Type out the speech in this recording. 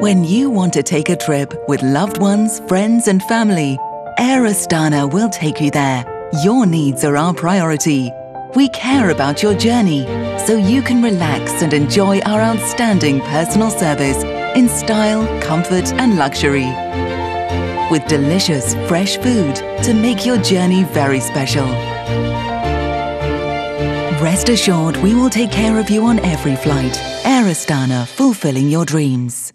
When you want to take a trip with loved ones, friends, and family, Air Astana will take you there. Your needs are our priority. We care about your journey, so you can relax and enjoy our outstanding personal service in style, comfort, and luxury. With delicious, fresh food to make your journey very special. Rest assured, we will take care of you on every flight. Air Astana, fulfilling your dreams.